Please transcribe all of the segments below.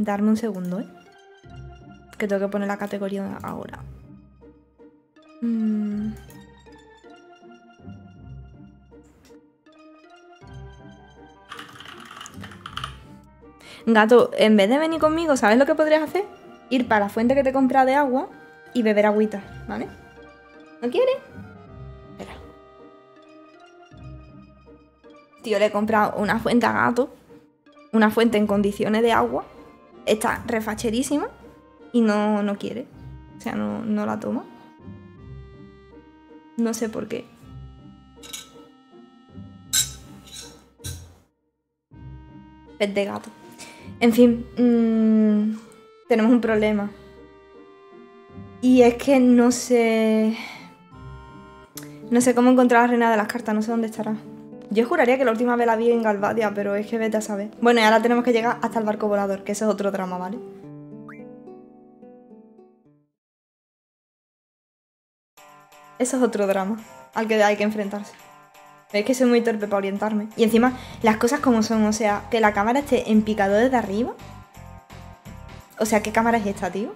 Darme un segundo, ¿eh? Que tengo que poner la categoría ahora. Mm. Gato, en vez de venir conmigo, ¿sabes lo que podrías hacer? Ir para la fuente que te compra de agua y beber agüita, ¿vale? ¿No quieres? Espera. Tío, le he comprado una fuente a gato. Una fuente en condiciones de agua. Está refacherísima. Y no, no quiere. O sea, no, no la toma. No sé por qué. Pet de gato. En fin, mmm, tenemos un problema. Y es que no sé... No sé cómo encontrar a reina de las cartas, no sé dónde estará. Yo juraría que la última vez la vi en Galvadia, pero es que vete a saber. Bueno, y ahora tenemos que llegar hasta el barco volador, que ese es otro drama, ¿vale? Eso es otro drama al que hay que enfrentarse. Es que soy muy torpe para orientarme. Y encima, las cosas como son, o sea, que la cámara esté en picado desde arriba. O sea, ¿qué cámara es esta, tío?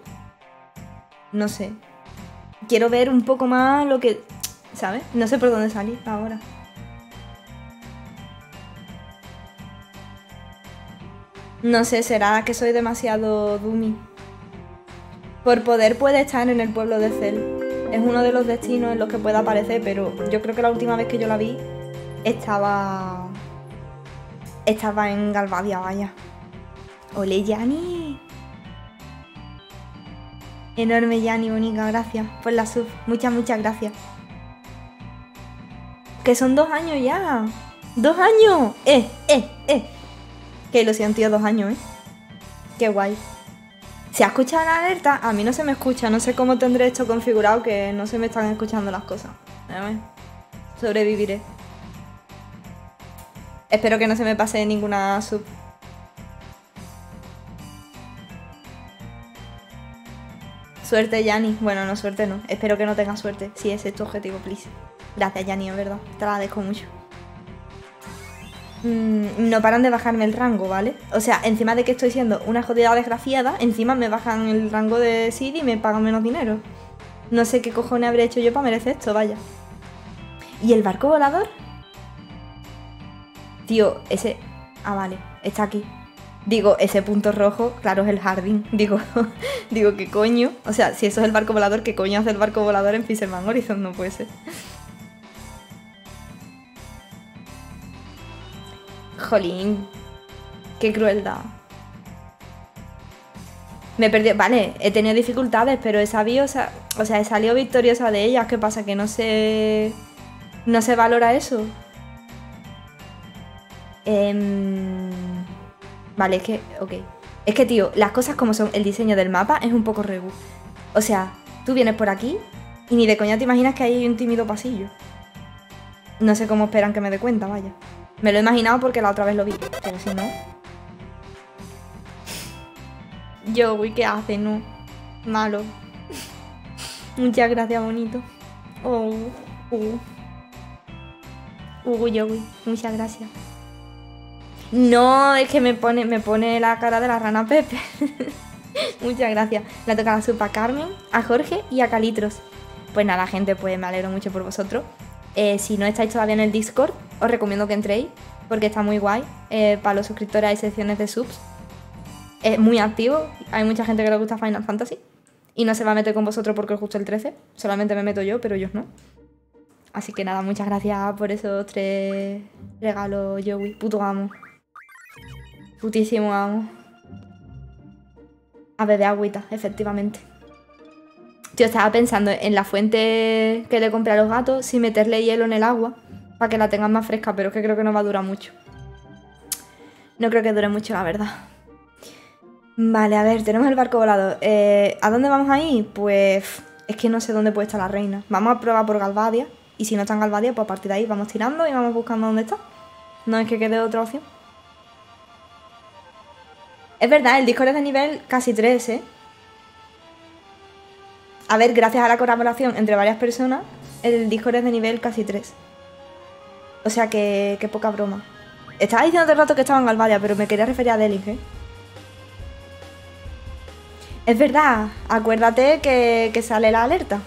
No sé. Quiero ver un poco más lo que... ¿Sabes? No sé por dónde salir ahora. No sé, será que soy demasiado dummy. Por poder puede estar en el pueblo de Cel es uno de los destinos en los que puede aparecer, pero yo creo que la última vez que yo la vi estaba. Estaba en Galvadia, vaya. Ole, Yani. Enorme, Yani, bonita, gracias por la sub. Muchas, muchas gracias. Que son dos años ya. ¡Dos años! ¡Eh, eh, eh! Lo siento, tío, dos años, ¿eh? Qué guay. ¿Se ha escuchado la alerta? A mí no se me escucha. No sé cómo tendré esto configurado que no se me están escuchando las cosas. Sobreviviré. Espero que no se me pase ninguna sub. Suerte, Yanni. Bueno, no suerte, no. Espero que no tenga suerte. Si es tu objetivo, please. Gracias, Yanni, es verdad. Te la dejo mucho. Mm, no paran de bajarme el rango, ¿vale? O sea, encima de que estoy siendo una jodida desgraciada, encima me bajan el rango de Sid y me pagan menos dinero. No sé qué cojones habré hecho yo para merecer esto, vaya. ¿Y el barco volador? Tío, ese... Ah, vale, está aquí. Digo, ese punto rojo, claro, es el jardín. Digo, digo, ¿qué coño? O sea, si eso es el barco volador, ¿qué coño hace el barco volador en Fisherman Horizon? No puede ser. Jolín. Qué crueldad. Me perdido. Vale, he tenido dificultades, pero he sabido. O sea, he salido victoriosa de ellas. ¿Qué pasa? Que no se. No se valora eso. Em, vale, es que. Ok. Es que, tío, las cosas como son. El diseño del mapa es un poco regu. O sea, tú vienes por aquí y ni de coña te imaginas que hay un tímido pasillo. No sé cómo esperan que me dé cuenta, vaya. Me lo he imaginado porque la otra vez lo vi, pero si no... Yo, ¿qué hace? No. Malo. Muchas gracias, bonito. Oh, uh. Uh, yo, muchas gracias. No, es que me pone, me pone la cara de la rana Pepe. Muchas gracias. Le toca la supa a Carmen, a Jorge y a Calitros. Pues nada, gente, pues me alegro mucho por vosotros. Eh, si no estáis todavía en el Discord, os recomiendo que entréis porque está muy guay. Eh, para los suscriptores hay secciones de subs. Es muy activo. Hay mucha gente que le gusta Final Fantasy. Y no se va a meter con vosotros porque os gusta el 13. Solamente me meto yo, pero ellos no. Así que nada, muchas gracias por esos tres regalos, Joey. Puto amo. Putísimo amo. A beber agüita, efectivamente. Yo estaba pensando en la fuente que le compré a los gatos, si meterle hielo en el agua, para que la tengan más fresca, pero es que creo que no va a durar mucho. No creo que dure mucho, la verdad. Vale, a ver, tenemos el barco volado. Eh, ¿A dónde vamos ahí? Pues es que no sé dónde puede estar la reina. Vamos a probar por Galvadia. Y si no está en Galvadia, pues a partir de ahí vamos tirando y vamos buscando dónde está. No es que quede otra opción. Es verdad, el Discord es de nivel casi 3, ¿eh? A ver, gracias a la colaboración entre varias personas, el Discord es de nivel casi 3. O sea que, qué poca broma. Estaba diciendo el rato que estaba en Galvadia, pero me quería referir a Delic, ¿eh? Es verdad, acuérdate que, que sale la alerta.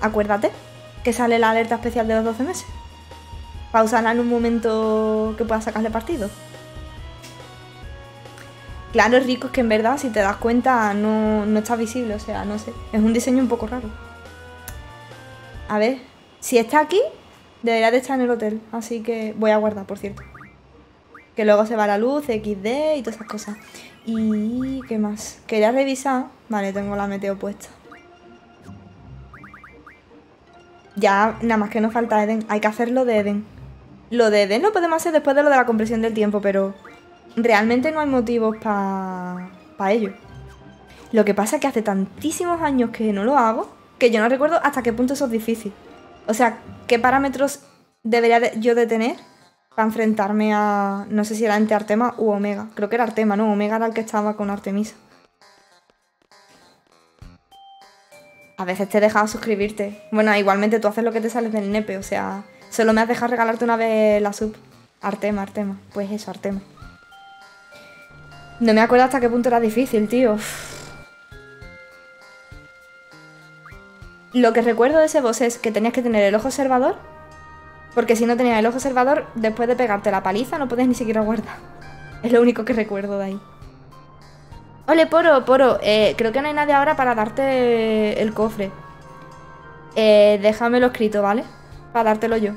Acuérdate que sale la alerta especial de los 12 meses. Pausala en un momento que puedas sacarle partido. Claro, rico es que en verdad, si te das cuenta, no, no está visible, o sea, no sé. Es un diseño un poco raro. A ver, si está aquí, debería de estar en el hotel. Así que voy a guardar, por cierto. Que luego se va la luz, XD y todas esas cosas. Y... ¿qué más? Quería revisar... Vale, tengo la meteo puesta. Ya, nada más que nos falta Eden. Hay que hacerlo de Eden. Lo de Eden lo podemos hacer después de lo de la compresión del tiempo, pero realmente no hay motivos para pa ello. Lo que pasa es que hace tantísimos años que no lo hago que yo no recuerdo hasta qué punto eso es difícil. O sea, qué parámetros debería yo de tener para enfrentarme a. No sé si era entre Artema u Omega. Creo que era Artema, ¿no? Omega era el que estaba con Artemisa. A veces te he dejado suscribirte. Bueno, igualmente tú haces lo que te sales del nepe, o sea, solo me has dejado regalarte una vez la sub. Artema, Artema. Pues eso, Artema. No me acuerdo hasta qué punto era difícil, tío. Lo que recuerdo de ese boss es que tenías que tener el ojo observador. Porque si no tenías el ojo observador, después de pegarte la paliza, no puedes ni siquiera guardar. Es lo único que recuerdo de ahí. Ole, Poro, Poro. Eh, creo que no hay nadie ahora para darte el cofre. Eh, déjamelo escrito, ¿vale? Para dártelo yo.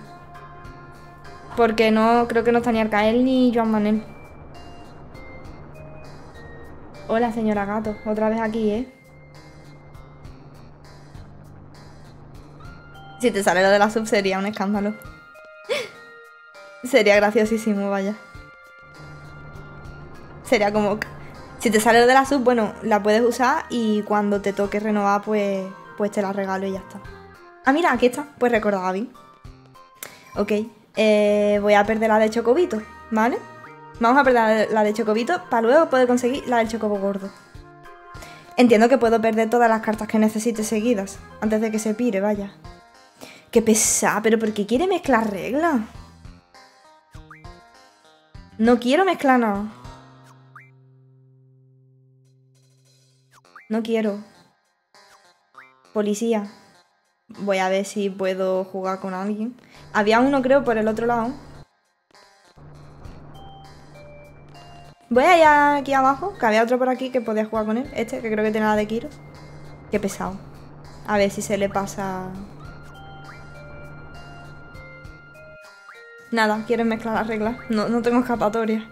Porque no, creo que no está ni Arcael ni Joan Manel. Hola, señora gato. Otra vez aquí, ¿eh? Si te sale lo de la sub sería un escándalo. sería graciosísimo, vaya. Sería como... Si te sale lo de la sub, bueno, la puedes usar y cuando te toque renovar, pues, pues te la regalo y ya está. Ah, mira, aquí está. Pues recordaba bien. Ok. Eh, voy a perder la de Chocobito, ¿vale? Vamos a perder la de Chocobito para luego poder conseguir la del Chocobo gordo. Entiendo que puedo perder todas las cartas que necesite seguidas, antes de que se pire, vaya. Qué pesada, pero ¿por qué quiere mezclar reglas? No quiero mezclar nada. No quiero. Policía. Voy a ver si puedo jugar con alguien. Había uno, creo, por el otro lado. Voy a ir aquí abajo, que había otro por aquí que podía jugar con él. Este, que creo que tiene la de Kiros. Qué pesado. A ver si se le pasa... Nada, quieren mezclar las reglas. No, no tengo escapatoria.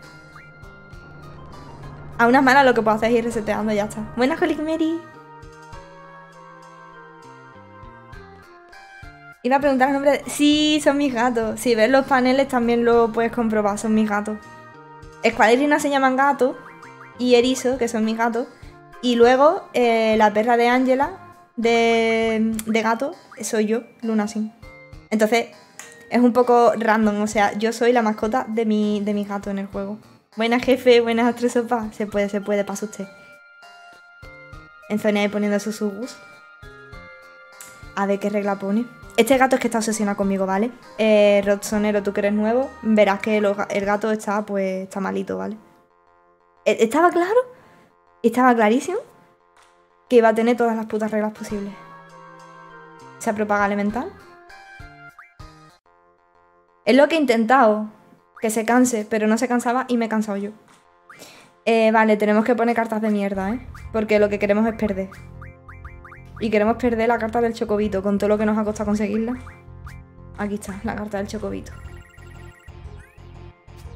A unas malas lo que puedo hacer es ir reseteando y ya está. Buenas, Holic Mary. Iba a preguntar el nombre de... Sí, son mis gatos. Si ves los paneles también lo puedes comprobar, son mis gatos. Escuadrina se llaman gato y Erizo, que son mis gatos. Y luego eh, la perra de Ángela, de, de, gato, soy yo, Luna Sin. Entonces, es un poco random, o sea, yo soy la mascota de mi, de gato en el juego. Buenas jefe, buenas tres sopas. Se puede, se puede, pasa usted. En ahí poniendo sus subus. A ver qué regla pone. Este gato es que está obsesionado conmigo, ¿vale? Eh, Rodsonero, tú que eres nuevo, verás que el gato está, pues, está malito, ¿vale? E, ¿Estaba claro? Estaba clarísimo que iba a tener todas las putas reglas posibles. Se propaga elemental. Es lo que he intentado, que se canse, pero no se cansaba y me he cansado yo. Eh, vale, tenemos que poner cartas de mierda, ¿eh? Porque lo que queremos es perder. Y queremos perder la carta del chocobito con todo lo que nos ha costado conseguirla. Aquí está, la carta del chocobito.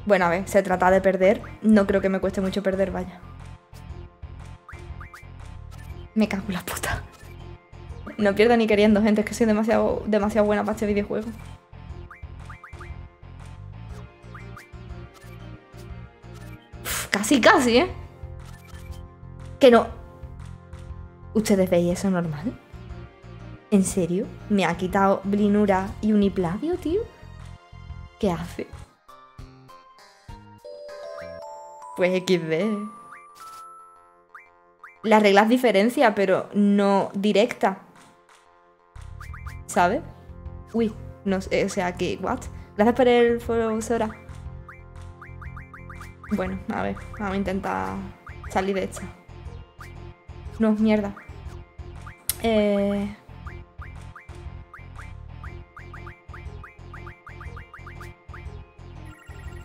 Bueno, a ver, se trata de perder. No creo que me cueste mucho perder, vaya. Me cago en la puta. No pierdo ni queriendo, gente. Es que soy demasiado, demasiado buena para este videojuego. casi, casi, ¿eh? Que no... ¿Ustedes veis eso normal? ¿En serio? ¿Me ha quitado blinura y unipladio, tío? ¿Qué hace? Pues XD. La regla es diferencia, pero no directa. ¿Sabes? Uy, no sé, o sea que, what? Gracias por el follow, Sora. Bueno, a ver, vamos a intentar salir de esta. No, mierda. Eh...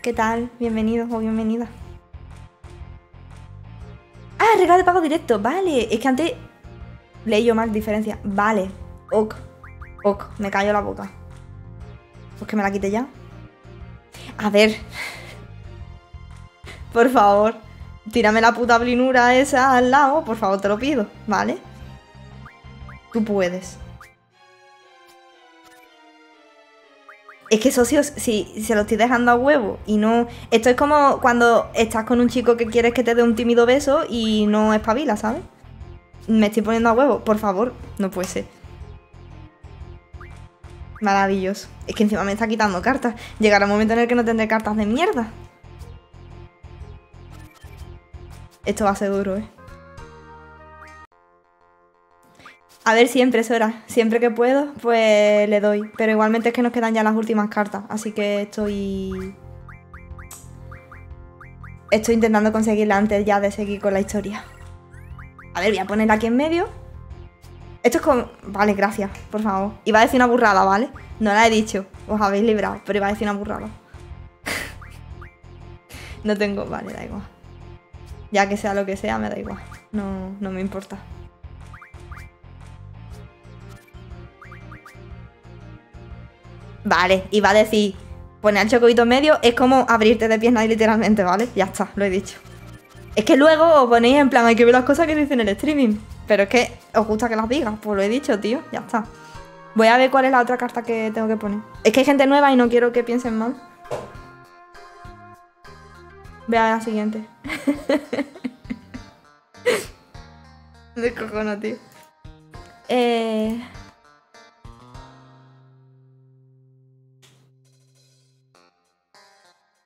¿Qué tal? Bienvenido o bienvenida. Ah, regalo de pago directo. Vale. Es que antes leí yo mal diferencia. Vale. Ok. Ok. Me cayó la boca. Pues que me la quite ya. A ver. Por favor. Tírame la puta blinura esa al lado. Por favor, te lo pido. ¿Vale? Tú puedes. Es que socios, si se lo estoy dejando a huevo y no. Esto es como cuando estás con un chico que quieres que te dé un tímido beso y no espabila, ¿sabes? Me estoy poniendo a huevo, por favor, no puede ser. Maravilloso. Es que encima me está quitando cartas. Llegará un momento en el que no tendré cartas de mierda. Esto va a ser duro, ¿eh? A ver si impresora. Siempre que puedo, pues le doy. Pero igualmente es que nos quedan ya las últimas cartas. Así que estoy... Estoy intentando conseguirla antes ya de seguir con la historia. A ver, voy a ponerla aquí en medio. Esto es como... Vale, gracias, por favor. Iba a decir una burrada, ¿vale? No la he dicho. Os habéis librado, pero iba a decir una burrada. no tengo... Vale, da igual. Ya que sea lo que sea, me da igual. No, no me importa. Vale, va a decir, poner el chocobito medio es como abrirte de piernas literalmente, ¿vale? Ya está, lo he dicho. Es que luego os ponéis en plan, hay que ver las cosas que dicen en el streaming. Pero es que os gusta que las diga, pues lo he dicho, tío, ya está. Voy a ver cuál es la otra carta que tengo que poner. Es que hay gente nueva y no quiero que piensen mal. Vea la siguiente. De cojones, tío. Eh...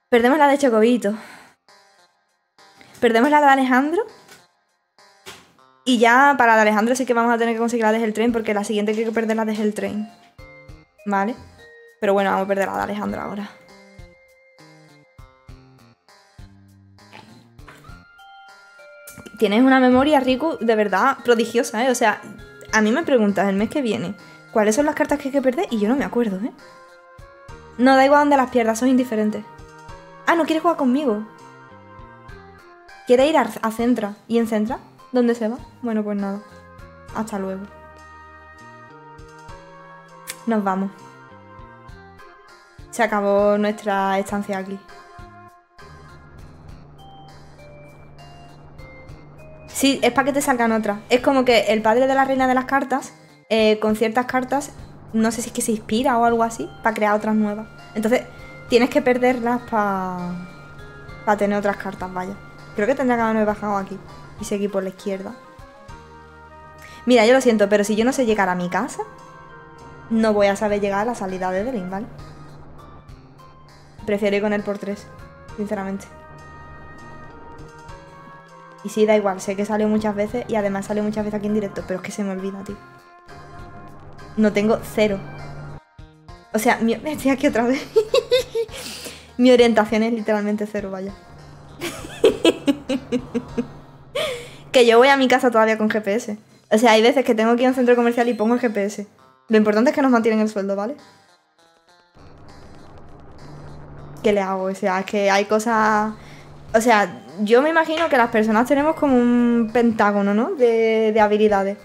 Perdemos la de Chocobito. Perdemos la de Alejandro. Y ya para la de Alejandro sí que vamos a tener que conseguir la de el tren porque la siguiente que hay que perder la de el tren. ¿Vale? Pero bueno, vamos a perder la de Alejandro ahora. Tienes una memoria, Riku, de verdad prodigiosa, ¿eh? O sea, a mí me preguntas el mes que viene cuáles son las cartas que hay que perder y yo no me acuerdo, ¿eh? No, da igual donde las pierdas, son indiferentes. Ah, no quiere jugar conmigo. Quiere ir a, Centra. ¿Y en Centra? ¿Dónde se va? Bueno, pues nada. Hasta luego. Nos vamos. Se acabó nuestra estancia aquí. Sí, es para que te salgan otras. Es como que el padre de la reina de las cartas, eh, con ciertas cartas, no sé si es que se inspira o algo así, para crear otras nuevas. Entonces, tienes que perderlas para para tener otras cartas, vaya. Creo que tendría que haberme bajado aquí y seguir por la izquierda. Mira, yo lo siento, pero si yo no sé llegar a mi casa, no voy a saber llegar a la salida de Delin, ¿vale? Prefiero ir con él por tres, sinceramente. Y sí, da igual, sé que salió muchas veces y además salió muchas veces aquí en directo, pero es que se me olvida, tío. No tengo cero. O sea, mi... estoy aquí otra vez. mi orientación es literalmente cero, vaya. que yo voy a mi casa todavía con GPS. O sea, hay veces que tengo que ir a un centro comercial y pongo el GPS. Lo importante es que nos mantienen el sueldo, ¿vale? ¿Qué le hago? O sea, es que hay cosas... O sea, yo me imagino que las personas tenemos como un pentágono, ¿no? De, de habilidades.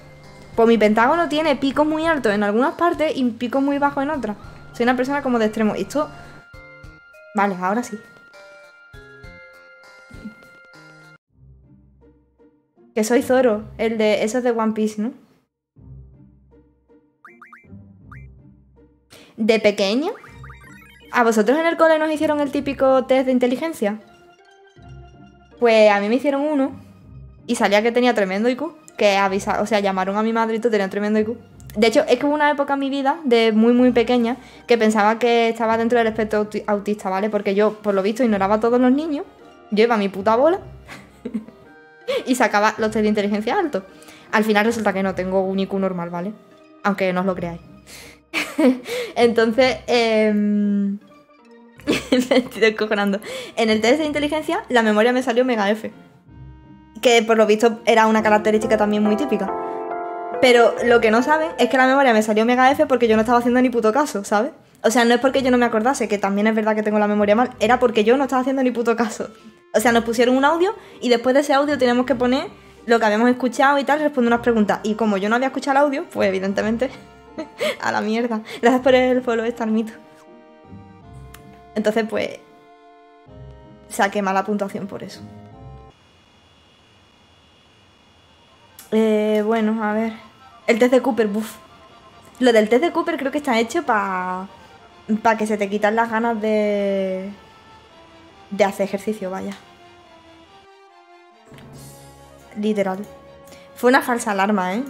Pues mi pentágono tiene picos muy altos en algunas partes y picos muy bajos en otras. Soy una persona como de extremo. Esto... Vale, ahora sí. Que soy Zoro, el de... Eso es de One Piece, ¿no? De pequeña. ¿A vosotros en el cole nos hicieron el típico test de inteligencia? Pues a mí me hicieron uno y salía que tenía tremendo IQ. Que avisa, o sea, llamaron a mi madre y tremendo IQ. De hecho, es que hubo una época en mi vida, de muy, muy pequeña, que pensaba que estaba dentro del espectro autista, ¿vale? Porque yo, por lo visto, ignoraba a todos los niños. Yo iba a mi puta bola. y sacaba los test de inteligencia altos. Al final resulta que no tengo un IQ normal, ¿vale? Aunque no os lo creáis. Entonces, eh, me estoy descojonando. En el test de inteligencia, la memoria me salió mega F. Que por lo visto era una característica también muy típica. Pero lo que no saben es que la memoria me salió mega F porque yo no estaba haciendo ni puto caso, ¿sabes? O sea, no es porque yo no me acordase, que también es verdad que tengo la memoria mal, era porque yo no estaba haciendo ni puto caso. O sea, nos pusieron un audio y después de ese audio teníamos que poner lo que habíamos escuchado y tal, responder unas preguntas. Y como yo no había escuchado el audio, pues evidentemente, a la mierda. Gracias por el follow, Starmito. Entonces, pues, saqué mala puntuación por eso. Eh, bueno, a ver. El test de Cooper, buf. Lo del test de Cooper creo que está hecho para para que se te quitan las ganas de de hacer ejercicio, vaya. Literal. Fue una falsa alarma, ¿eh?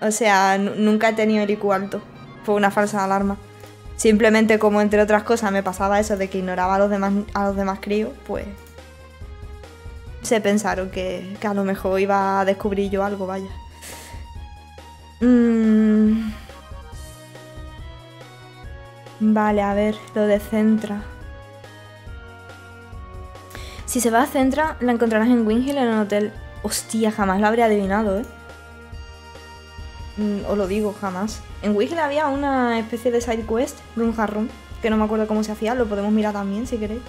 O sea, nunca he tenido el IQ alto. Fue una falsa alarma. Simplemente como entre otras cosas me pasaba eso de que ignoraba a los demás, críos, pues se pensaron que, que a lo mejor iba a descubrir yo algo, vaya. Mmm... Vale, a ver, lo de Centra. Si se va a Centra, la encontrarás en Winghill en el hotel. Hostia, jamás lo habría adivinado, ¿eh? Mm, os lo digo, jamás. En Winghill había una especie de side quest de un jarrón, que no me acuerdo cómo se hacía, lo podemos mirar también si queréis.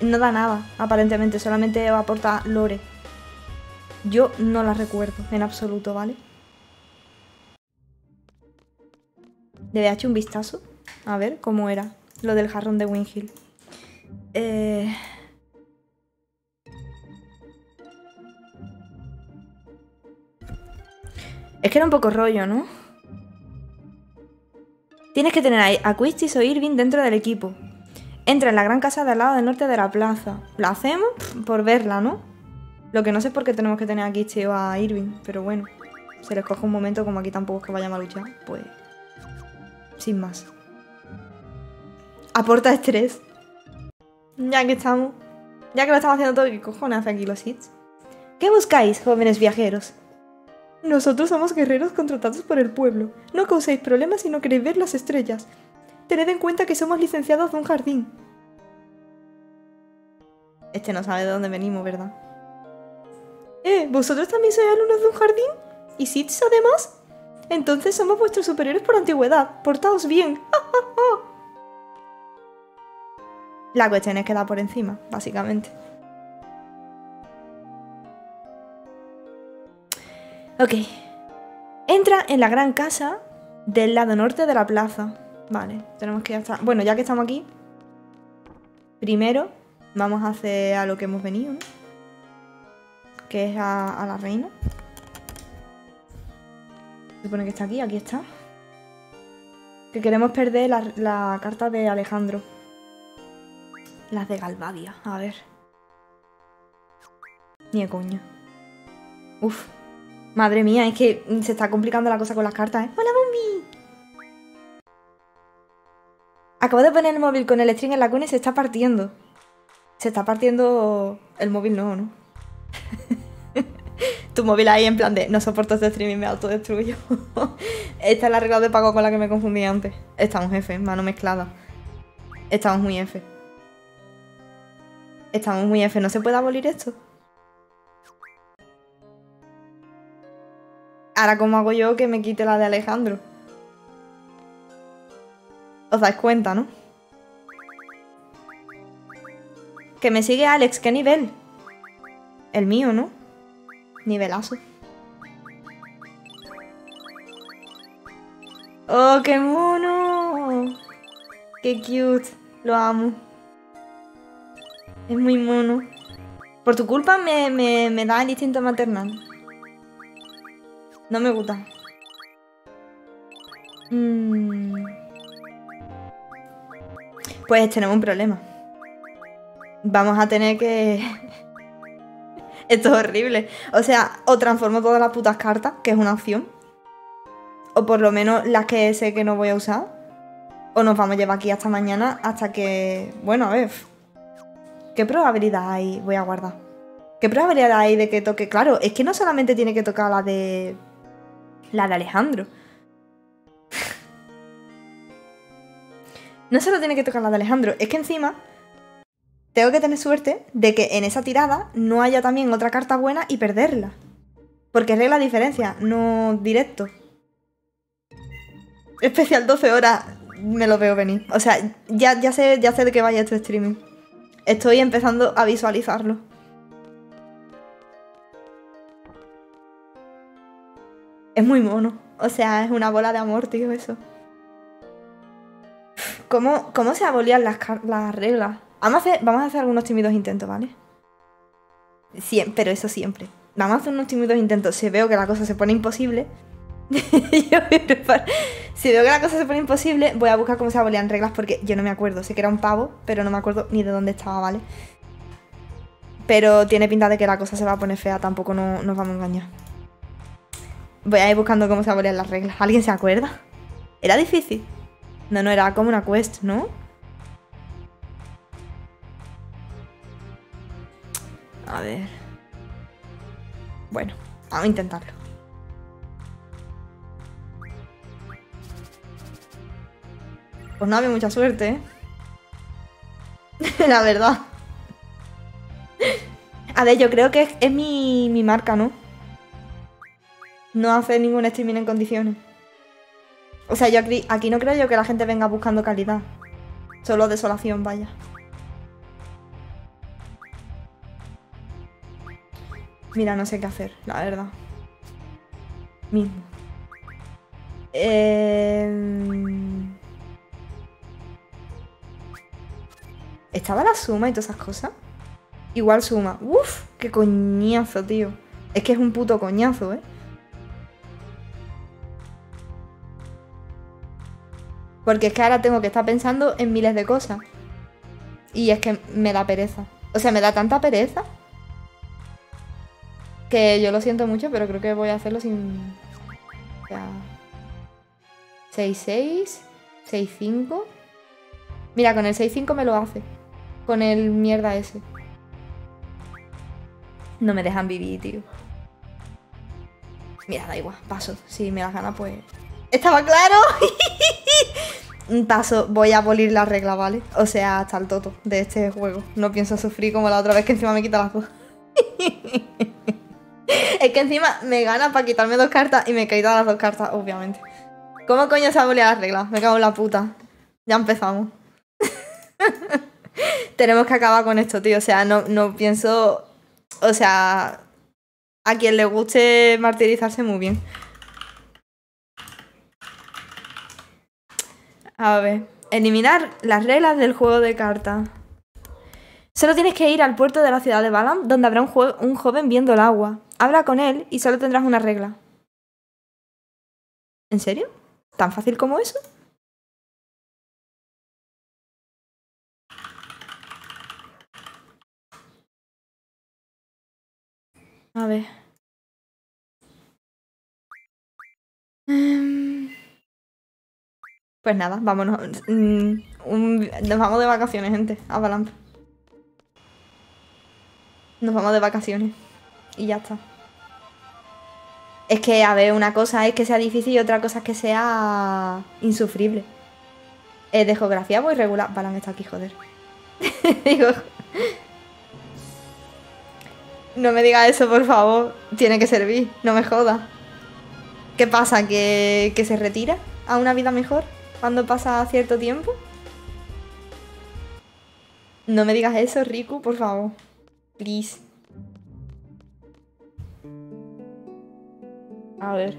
No da nada, aparentemente, solamente aporta lore. Yo no la recuerdo en absoluto, ¿vale? Le hecho un vistazo. A ver cómo era lo del jarrón de Winghill. Eh... Es que era un poco rollo, ¿no? Tienes que tener a Quistis o Irving dentro del equipo. Entra en la gran casa de al lado del norte de la plaza. ¿La hacemos? por verla, ¿no? Lo que no sé es por qué tenemos que tener a Quistis o a Irving, pero bueno. Se les coge un momento, como aquí tampoco es que vayamos a luchar, pues sin más. Aporta estrés. Ya que estamos. Ya que lo estamos haciendo todo, ¿qué cojones hace aquí los hits? ¿Qué buscáis, jóvenes viajeros? Nosotros somos guerreros contratados por el pueblo. No causéis problemas si no queréis ver las estrellas. Tened en cuenta que somos licenciados de un jardín. Este no sabe de dónde venimos, ¿verdad? Eh, ¿vosotros también sois alumnos de un jardín? ¿Y Sits además? Entonces somos vuestros superiores por antigüedad. Portaos bien. La cuestión es que da por encima, básicamente. Ok. Entra en la gran casa del lado norte de la plaza. Vale, tenemos que ya estar... Bueno, ya que estamos aquí, primero vamos a hacer a lo que hemos venido. Que es a la reina. Se supone que está aquí, aquí está. Que queremos perder la, carta de Alejandro. Las de Galvadia, a ver. Ni de coño. Uf. Madre mía, es que se está complicando la cosa con las cartas, ¿eh? ¡Hola, Bombi! Acabo de poner el móvil con el string en la cuna y se está partiendo. Se está partiendo el móvil, no, ¿no? tu móvil ahí en plan de no soporto este streaming, me autodestruyo. Esta es la regla de pago con la que me confundí antes. Estamos F, mano mezclada. Estamos muy F. Estamos muy F. ¿No se puede abolir esto? Ahora, ¿cómo hago yo que me quite la de Alejandro? Os dais cuenta, ¿no? Que me sigue Alex, ¿qué nivel? El mío, ¿no? Nivelazo. ¡Oh, qué mono! ¡Qué cute! Lo amo. Es muy mono. Por tu culpa me, me, da el instinto maternal. No me gusta. Mm. Pues tenemos un problema. Vamos a tener que esto es horrible. O sea, o transformo todas las putas cartas, que es una opción. O por lo menos las que sé que no voy a usar. O nos vamos a llevar aquí hasta mañana hasta que... Bueno, a ver. ¿Qué probabilidad hay? Voy a guardar. ¿Qué probabilidad hay de que toque? Claro, es que no solamente tiene que tocar la de... La de Alejandro. no solo tiene que tocar la de Alejandro, es que encima tengo que tener suerte de que en esa tirada no haya también otra carta buena y perderla. Porque regla diferencia, no directo. Especial 12 horas, me lo veo venir. O sea, ya, ya, sé, ya sé de qué vaya este streaming. Estoy empezando a visualizarlo. Es muy mono. O sea, es una bola de amor, tío, eso. ¿Cómo, cómo se abolían las, las reglas? Vamos a, hacer, a hacer algunos tímidos intentos, ¿vale? Pero eso siempre. Vamos a hacer unos tímidos intentos. Si veo que la cosa se pone imposible, si veo que la cosa se pone imposible, voy a buscar cómo se abolían reglas porque yo no me acuerdo. Sé que era un pavo, pero no me acuerdo ni de dónde estaba, ¿vale? Pero tiene pinta de que la cosa se va a poner fea, tampoco no, nos vamos a engañar. Voy a ir buscando cómo se las reglas. ¿Alguien se acuerda? ¿Era difícil? No, no, era como una quest, ¿no? A ver. Bueno, vamos a intentarlo. Pues no había mucha suerte, ¿eh? La verdad. A ver, yo creo que es, mi, mi, marca, ¿no? No hacer ningún streaming en condiciones. O sea, yo aquí, no creo yo que la gente venga buscando calidad. Solo desolación, vaya. Mira, no sé qué hacer, la verdad. Mismo. Eh... ¿Estaba la suma y todas esas cosas? Igual suma. Uf, qué coñazo, tío. Es que es un puto coñazo, ¿eh? Porque es que ahora tengo que estar pensando en miles de cosas. Y es que me da pereza. O sea, me da tanta pereza. Que yo lo siento mucho, pero creo que voy a hacerlo sin... O sea... 6-6. 6-5. Mira, con el 6-5 me lo hace con el mierda ese. No me dejan vivir, tío. Mira, da igual, paso. Si me las gana, pues... ¡Estaba claro! paso, voy a abolir la regla, ¿vale? O sea, hasta el toto de este juego. No pienso sufrir como la otra vez que encima me quita las dos. es que encima me gana para quitarme dos cartas y me quita las dos cartas, obviamente. ¿Cómo coño se abolía la regla? Me cago en la puta. Ya empezamos. tenemos que acabar con esto, tío. O sea, no, no pienso. O sea, a quien le guste martirizarse muy bien. A ver. Eliminar las reglas del juego de cartas. Solo tienes que ir al puerto de la ciudad de Balam, donde habrá un, joven viendo el agua. Habla con él y solo tendrás una regla. ¿En serio? ¿Tan fácil como eso? A ver. Em, pues nada, vámonos. Mm, nos vamos de vacaciones, gente. A Nos vamos de vacaciones. Y ya está. Es que, a ver, una cosa es que sea difícil y otra cosa es que sea insufrible. Eh, de geografía voy regular. Balan está aquí, joder. Digo. No me digas eso, por favor. Tiene que servir, no me jodas. ¿Qué pasa? ¿Que, ¿Que se retira a una vida mejor cuando pasa cierto tiempo? No me digas eso, Riku, por favor. Please. A ver.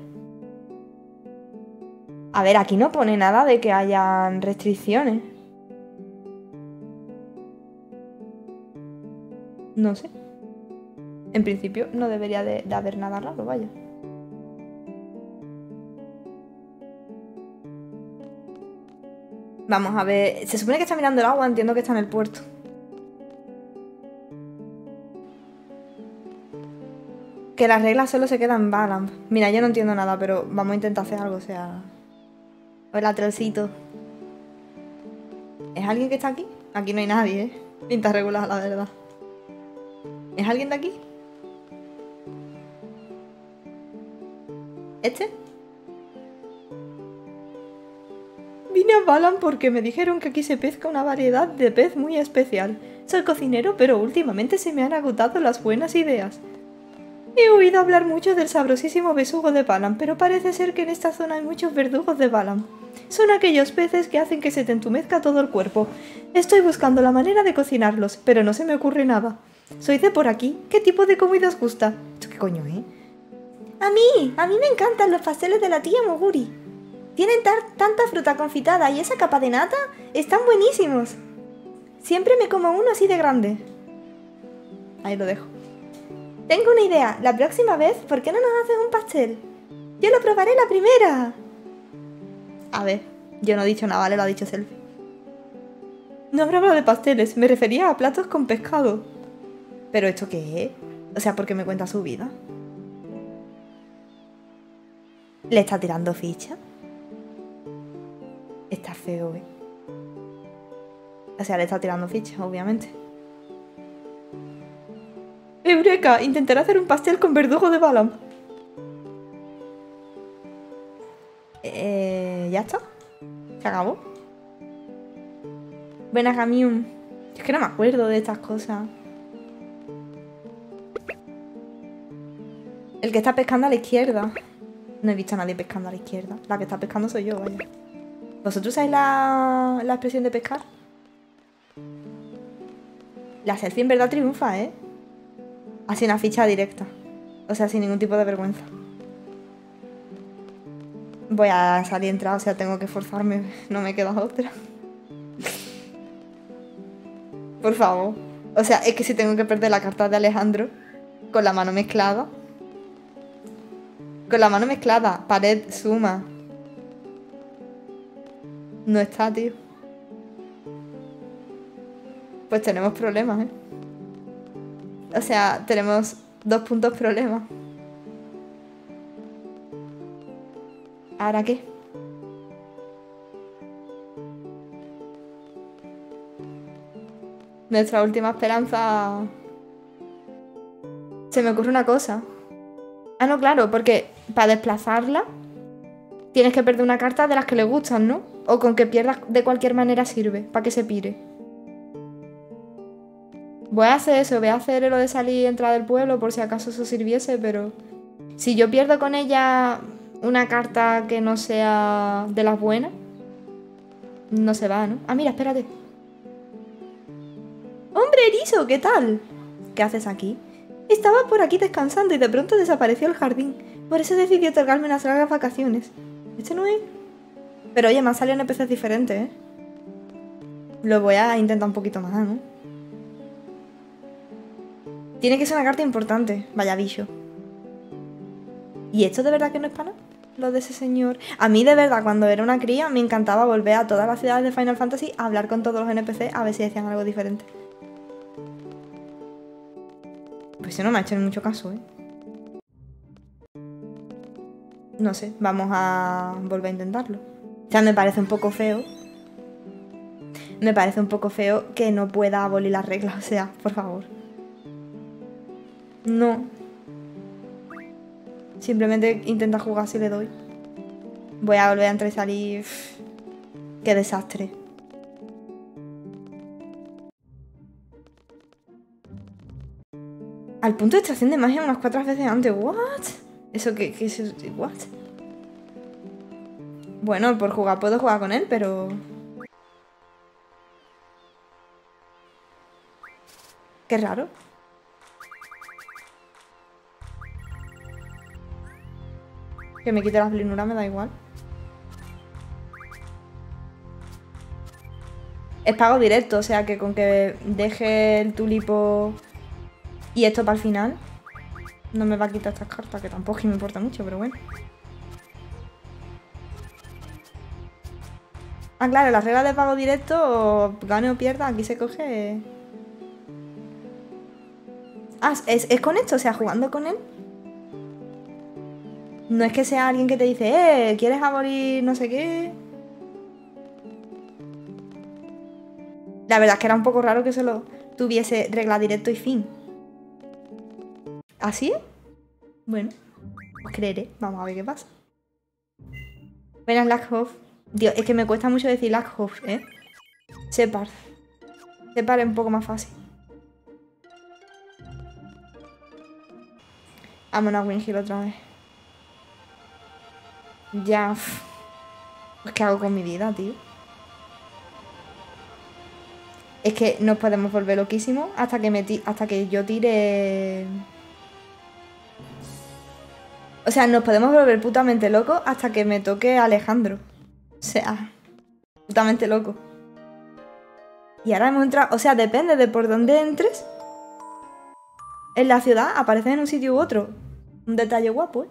A ver, aquí no pone nada de que hayan restricciones. No sé. En principio no debería de, haber nada raro, vaya. Vamos a ver. Se supone que está mirando el agua, entiendo que está en el puerto. Que las reglas solo se quedan en. Mira, yo no entiendo nada, pero vamos a intentar hacer algo, o sea. Hola, trocito. ¿Es alguien que está aquí? Aquí no hay nadie, ¿eh? Pinta regular, la verdad. ¿Es alguien de aquí? ¿Este? Vine a Balan porque me dijeron que aquí se pesca una variedad de pez muy especial. Soy cocinero, pero últimamente se me han agotado las buenas ideas. He oído hablar mucho del sabrosísimo besugo de Balam, pero parece ser que en esta zona hay muchos verdugos de Balam. Son aquellos peces que hacen que se te entumezca todo el cuerpo. Estoy buscando la manera de cocinarlos, pero no se me ocurre nada. Soy de por aquí. ¿Qué tipo de comida os gusta? ¿Esto qué coño, eh? A mí, a mí me encantan los pasteles de la tía Moguri. Tienen tanta fruta confitada y esa capa de nata están buenísimos. Siempre me como uno así de grande. Ahí lo dejo. Tengo una idea. La próxima vez, ¿por qué no nos haces un pastel? Yo lo probaré la primera. A ver, yo no he dicho nada, ¿vale? Lo ha dicho Selfie. No hablaba de pasteles, me refería a platos con pescado. ¿Pero esto qué es? O sea, ¿por qué me cuenta su vida? ¿Le está tirando ficha? Está feo, ¿eh? O sea, le está tirando ficha, obviamente. ¡Eureka! Intentaré hacer un pastel con verdugo de Balam. Eh, ¿Ya está? ¿Se acabó? Buena camión. Es que no me acuerdo de estas cosas. El que está pescando a la izquierda. No he visto a nadie pescando a la izquierda. La que está pescando soy yo, vaya. ¿Vosotros sabéis la, la expresión de pescar? La selfie en verdad triunfa, ¿eh? Así una ficha directa. O sea, sin ningún tipo de vergüenza. Voy a salir y entrar, o sea, tengo que forzarme. No me queda otra. Por favor. O sea, es que si tengo que perder la carta de Alejandro con la mano mezclada. Con la mano mezclada. Pared suma. No está, tío. Pues tenemos problemas, ¿eh? O sea, tenemos dos puntos problemas. ¿Ahora qué? Nuestra última esperanza... Se me ocurre una cosa. Ah, no, claro, porque para desplazarla tienes que perder una carta de las que le gustan, ¿no? O con que pierdas de cualquier manera sirve, para que se pire. Voy a hacer eso, voy a hacer lo de salir y entrar del pueblo por si acaso eso sirviese, pero si yo pierdo con ella una carta que no sea de las buenas, no se va, ¿no? Ah, mira, espérate. ¡Hombre erizo! ¿Qué tal? ¿Qué haces aquí? Estaba por aquí descansando y de pronto desapareció el jardín. Por eso decidí otorgarme unas largas vacaciones. ¿Este no es? Pero oye, me han salido NPCs diferentes, ¿eh? Lo voy a intentar un poquito más, ¿no? Tiene que ser una carta importante. Vaya bicho. ¿Y esto de verdad que no es para nada? Lo de ese señor. A mí de verdad, cuando era una cría, me encantaba volver a todas las ciudades de Final Fantasy a hablar con todos los NPC a ver si decían algo diferente. Pues eso no me ha hecho mucho caso, ¿eh? No sé, vamos a volver a intentarlo. Sea, me parece un poco feo. Me parece un poco feo que no pueda abolir las reglas, o sea, por favor. No. Simplemente intenta jugar si le doy. Voy a volver a entrar y salir. Qué desastre. Al punto de extracción de magia unas cuatro veces antes. ¿What? ¿Eso qué, qué es? ¿What? Bueno, por jugar puedo jugar con él, pero... Qué raro. Que me quite la flinura me da igual. Es pago directo, o sea que con que deje el tulipo y esto para el final, no me va a quitar estas cartas, que tampoco me importa mucho, pero bueno. Ah, claro, las reglas de pago directo, gane o pierda, aquí se coge... Ah, es, es con esto, o sea, jugando con él no es que sea alguien que te dice, eh, ¿quieres abolir no sé qué? La verdad es que era un poco raro que solo tuviese regla directo y fin. ¿Así? Bueno, pues creeré. Vamos a ver qué pasa. Buenas, Lackhoff. Dios, es que me cuesta mucho decir Lackhoff, ¿eh? Separ. Se pare un poco más fácil. Vámonos a Winghill otra vez. Ya. ¿Qué hago con mi vida, tío? Es que nos podemos volver loquísimos hasta que me hasta que yo tire. O sea, nos podemos volver putamente locos hasta que me toque Alejandro. O sea, putamente loco. Y ahora hemos entrado. O sea, depende de por dónde entres. En la ciudad apareces en un sitio u otro. Un detalle guapo, ¿eh?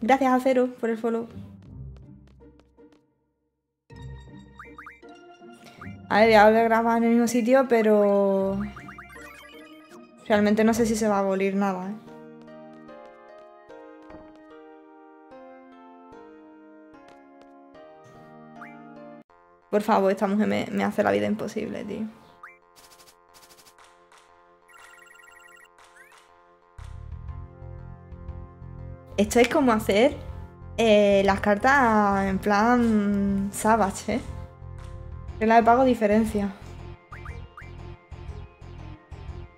Gracias a Cero por el follow. A ver, ya lo he grabado en el mismo sitio, pero... Realmente no sé si se va a abolir nada, ¿eh? Por favor, esta mujer me, hace la vida imposible, tío. Esto es como hacer eh, las cartas en plan Savage, ¿eh? Regla de pago diferencia.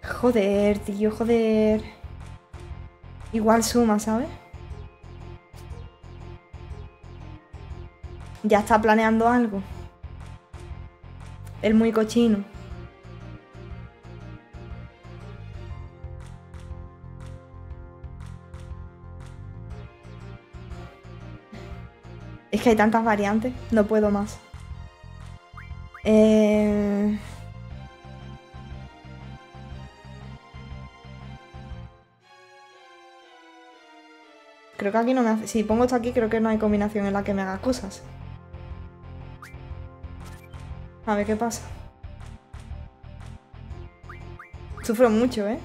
Joder, tío, joder. Igual suma, ¿sabes? Ya está planeando algo. El muy cochino. Es que hay tantas variantes, no puedo más. Eh... Creo que aquí no me hace... Si pongo esto aquí, creo que no hay combinación en la que me haga cosas. A ver qué pasa. Sufro mucho, ¿eh?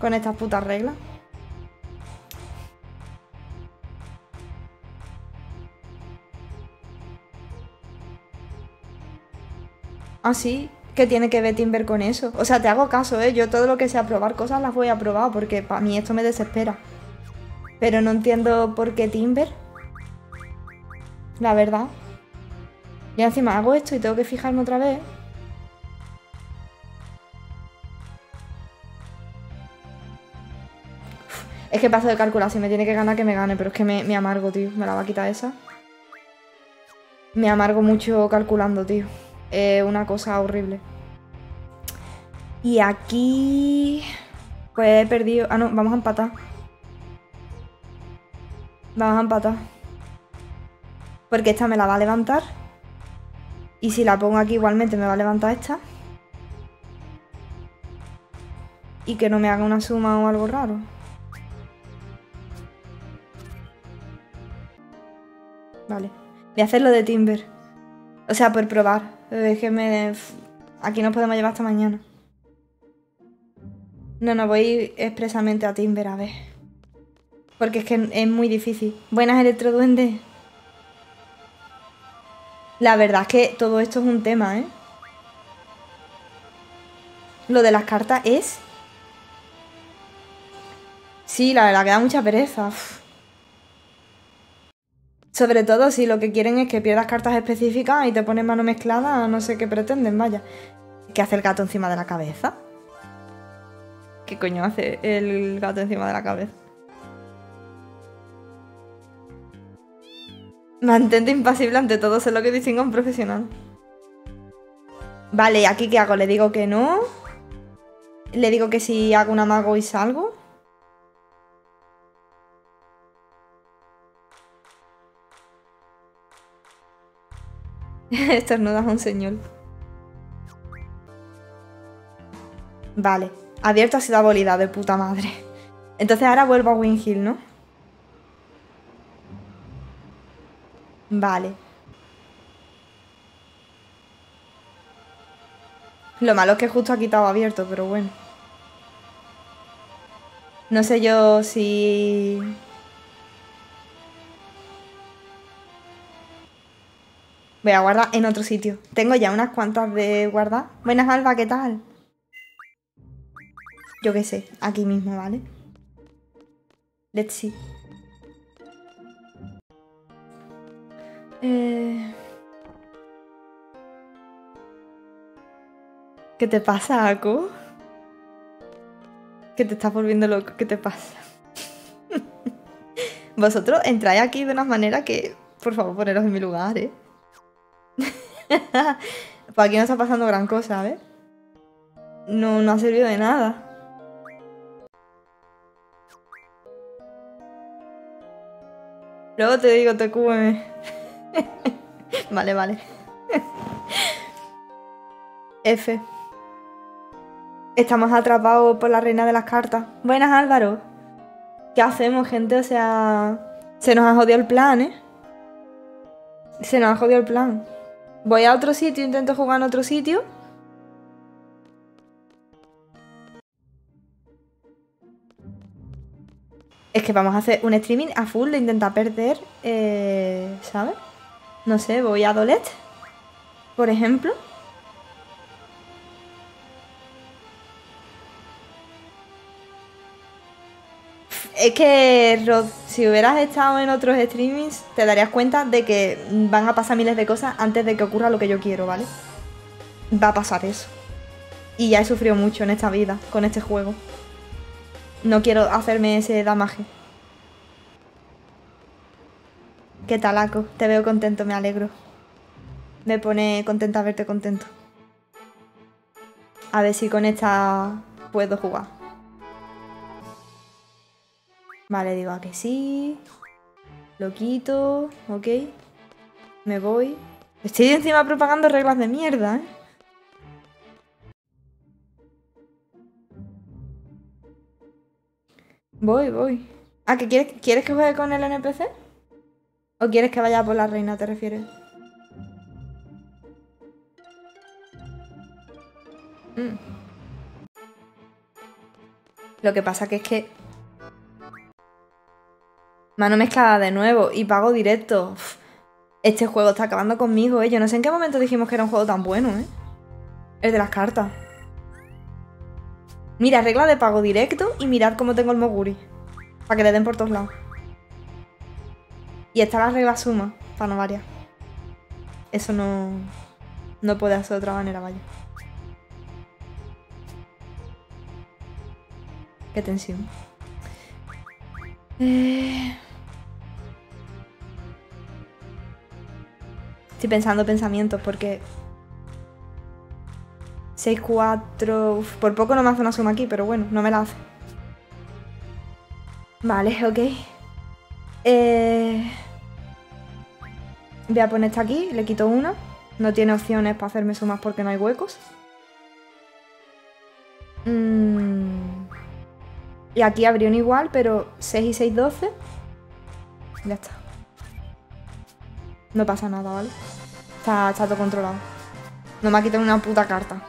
Con estas putas reglas. Ah, sí. ¿Qué tiene que ver Timber con eso? O sea, te hago caso, ¿eh? Yo todo lo que sea probar cosas las voy a probar porque para mí esto me desespera. Pero no entiendo por qué Timber. La verdad. Y encima hago esto y tengo que fijarme otra vez. Es que paso de calcular, si me tiene que ganar que me gane, pero es que me, amargo, tío. Me la va a quitar esa. Me amargo mucho calculando, tío. Es una cosa horrible. Y aquí... Pues he perdido... Ah, no, vamos a empatar. Vamos a empatar. Porque esta me la va a levantar. Y si la pongo aquí igualmente me va a levantar esta. Y que no me haga una suma o algo raro. Vale. Voy a hacer lo de Timber. O sea, por probar. Déjeme... Aquí nos podemos llevar hasta mañana. No, no voy expresamente a Timber, a ver. Porque es que es muy difícil. Buenas, Electroduende. La verdad es que todo esto es un tema, ¿eh? Lo de las cartas es... Sí, la verdad que da mucha pereza. Sobre todo si lo que quieren es que pierdas cartas específicas y te ponen mano mezclada, no sé qué pretenden, vaya. ¿Qué hace el gato encima de la cabeza? ¿Qué coño hace el gato encima de la cabeza? Mantente impasible ante todo, es lo que distingue a un profesional. Vale, ¿aquí qué hago? ¿Le digo que no? ¿Le digo que si hago un amago y salgo? Estornudas a un señor. Vale. Abierto ha sido abolida de puta madre. Entonces ahora vuelvo a Winghill, ¿no? Vale. Lo malo es que justo ha quitado abierto, pero bueno. No sé yo si... Voy a guardar en otro sitio. Tengo ya unas cuantas de guardar. Buenas, Alba, ¿qué tal? Yo qué sé, aquí mismo, ¿vale? Let's see. ¿Qué te pasa, Aku? ¿Qué te estás volviendo loco? ¿Qué te pasa? Vosotros entráis aquí de una manera que, por favor, poneros en mi lugar, ¿eh? pues aquí no está pasando gran cosa, ¿ves? No, no ha servido de nada. Luego te digo, te QM. vale, vale. F. Estamos atrapados por la reina de las cartas. Buenas, Álvaro. ¿Qué hacemos, gente? O sea, se nos ha jodido el plan, ¿eh? Se nos ha jodido el plan. Voy a otro sitio, intento jugar en otro sitio. Es que vamos a hacer un streaming a full de intentar perder, eh, ¿sabes? No sé, voy a Dolet, por ejemplo. Es que, Rod, si hubieras estado en otros streamings, te darías cuenta de que van a pasar miles de cosas antes de que ocurra lo que yo quiero, ¿vale? Va a pasar eso. Y ya he sufrido mucho en esta vida con este juego. No quiero hacerme ese damaje. ¿Qué tal, Aco? Te veo contento, me alegro. Me pone contenta verte contento. A ver si con esta puedo jugar. Vale, digo a que sí. Lo quito, ok. Me voy. Estoy encima propagando reglas de mierda, ¿eh? Voy, voy. Ah, ¿que quieres, quieres que juegue con el NPC? ¿O quieres que vaya por la reina, te refieres? Mm. Lo que pasa que es que Mano mezclada de nuevo y pago directo. este juego está acabando conmigo, ¿eh? Yo no sé en qué momento dijimos que era un juego tan bueno, ¿eh? El de las cartas. Mira, regla de pago directo y mirad cómo tengo el Moguri. Para que le den por todos lados. Y está la regla suma, para no variar. Eso no... No puede hacer de otra manera, vaya. Qué tensión. Eh... Estoy pensando pensamientos porque... 6, 4... por poco no me hace una suma aquí, pero bueno, no me la hace. Vale, ok. Eh... Voy a poner esta aquí, le quito una. No tiene opciones para hacerme sumas porque no hay huecos. Mm. Y aquí habría un igual, pero 6 y 6, 12. Ya está. No pasa nada, ¿vale? Está, todo controlado. No me ha quitado una puta carta.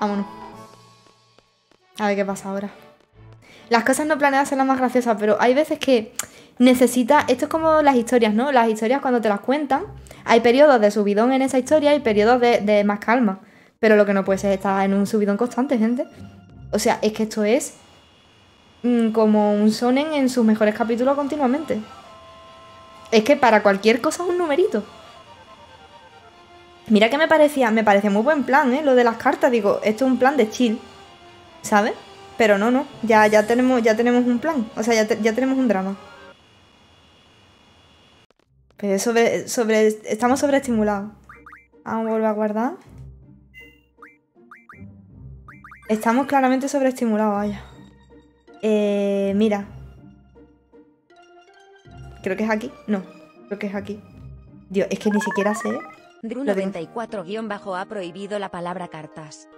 Vámonos. A ver qué pasa ahora. Las cosas no planeadas son las más graciosas, pero hay veces que necesita. Esto es como las historias, ¿no? Las historias cuando te las cuentan, hay periodos de subidón en esa historia y periodos de, más calma. Pero lo que no puede ser es estar en un subidón constante, gente. O sea, es que esto es mm, como un sonen en sus mejores capítulos continuamente. Es que para cualquier cosa es un numerito. Mira que me parecía, me parecía muy buen plan, ¿eh? Lo de las cartas, digo, esto es un plan de chill, ¿sabes? Pero no, no, ya, ya, tenemos, ya tenemos un plan, o sea, ya, ya tenemos un drama. Pero sobre, sobre, estamos sobreestimulados. Vamos a volver a guardar. Estamos claramente sobreestimulados, vaya. Eh, mira, Creo que es aquí. No, creo que es aquí. Dios, es que ni siquiera sé. Drew94- ha prohibido la palabra cartas.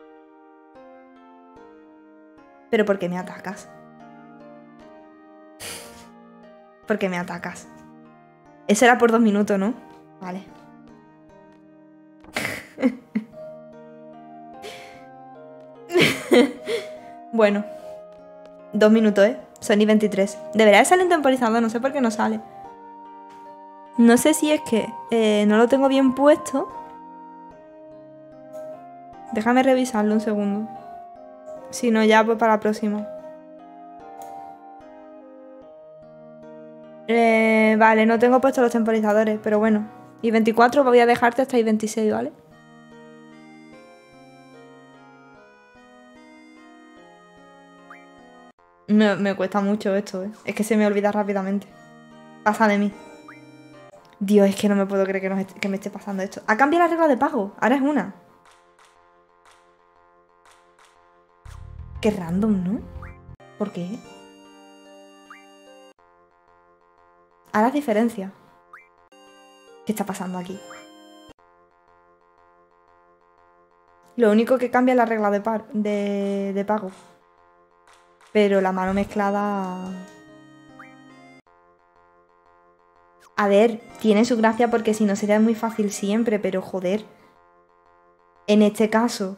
Pero ¿por qué me atacas? ¿Por qué me atacas? Eso era por dos minutos, ¿no? Vale. bueno. Dos minutos, ¿eh? Sony 23. Debería de salir temporizado, no sé por qué no sale. No sé si es que eh, no lo tengo bien puesto. Déjame revisarlo un segundo. Si no, ya pues para la próxima. Eh, vale, no tengo puestos los temporizadores, pero bueno. Y 24 voy a dejarte hasta el 26, ¿vale? Me, me cuesta mucho esto, ¿eh? Es que se me olvida rápidamente. Pasa de mí. Dios, es que no me puedo creer que, que me esté pasando esto. Ha cambiado la regla de pago. Ahora es una. Qué random, ¿no? ¿Por qué? Ahora es diferencia. ¿Qué está pasando aquí? Lo único que cambia es la regla de pago. Pero la mano mezclada... A ver, tiene su gracia porque si no sería muy fácil siempre, pero joder. En este caso,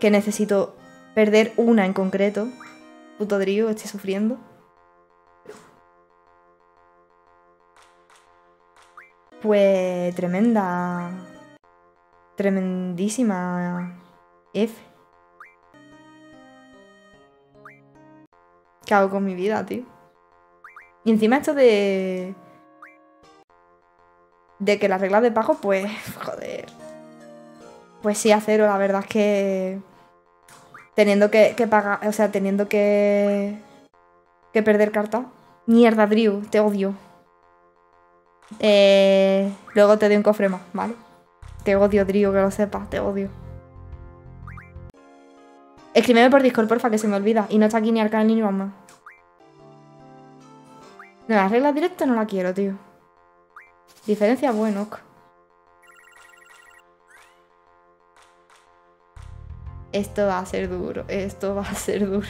que necesito perder una en concreto. Puto Drío, estoy sufriendo. Pues tremenda. Tremendísima F. ¿Qué hago con mi vida, tío? Y encima esto de... De que las reglas de pago, pues... Joder. Pues sí, a cero, la verdad es que... Teniendo que, que pagar... O sea, teniendo que... Que perder carta. Mierda, Drew, te odio. Eh, luego te doy un cofre más, ¿vale? Te odio, Drew, que lo sepas, te odio. Escríbeme por Discord, porfa, que se me olvida. Y no está aquí ni Arcane ni mamá. No, las reglas directas no la quiero, tío. Diferencia, bueno. Esto va a ser duro, esto va a ser duro.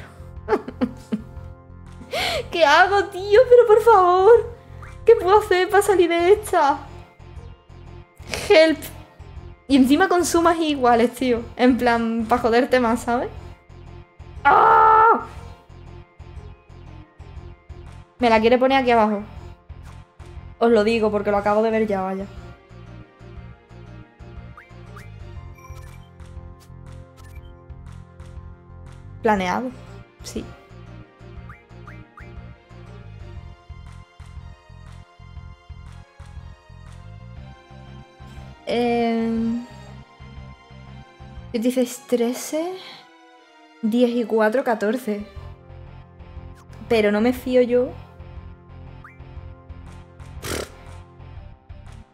¿Qué hago, tío? Pero por favor. ¿Qué puedo hacer para salir de esta? Help. Y encima con sumas iguales, tío. En plan, para joderte más, ¿sabes? ¡Ah! Me la quiere poner aquí abajo. Os lo digo porque lo acabo de ver ya, vaya. Planeado, sí. Eh... Dices 13, 10 y 4, 14. Pero no me fío yo.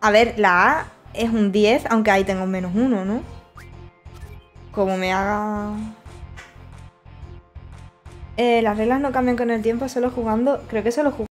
A ver, la A es un 10, aunque ahí tengo menos 1, ¿no? Como me haga... Eh, las reglas no cambian con el tiempo, solo jugando... Creo que solo jugando...